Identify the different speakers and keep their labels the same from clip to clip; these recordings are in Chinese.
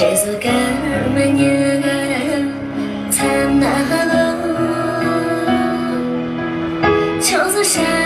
Speaker 1: 这首歌儿为你唱那么多秋下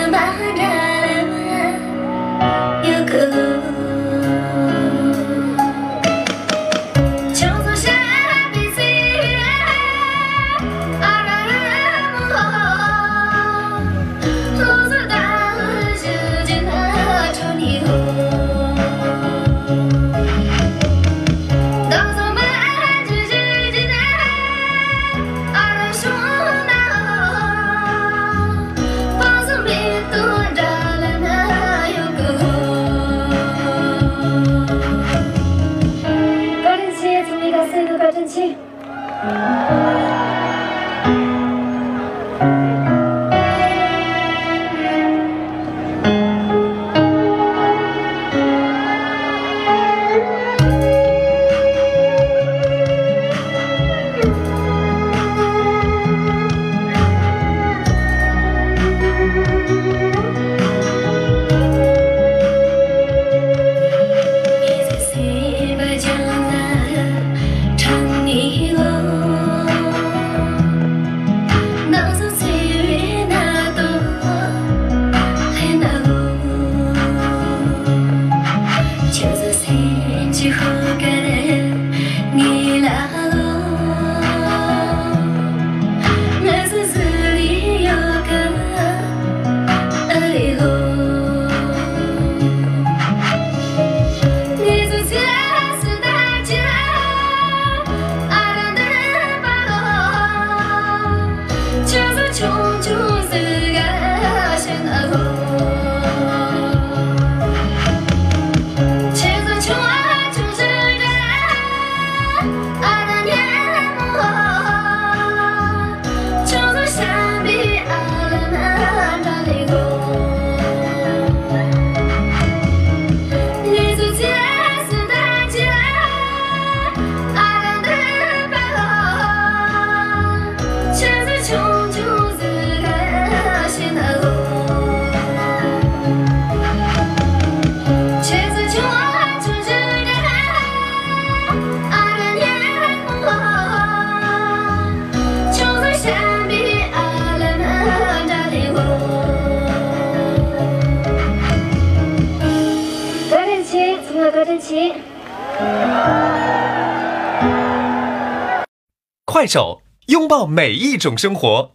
Speaker 1: 安
Speaker 2: 快手，拥抱每一种生活。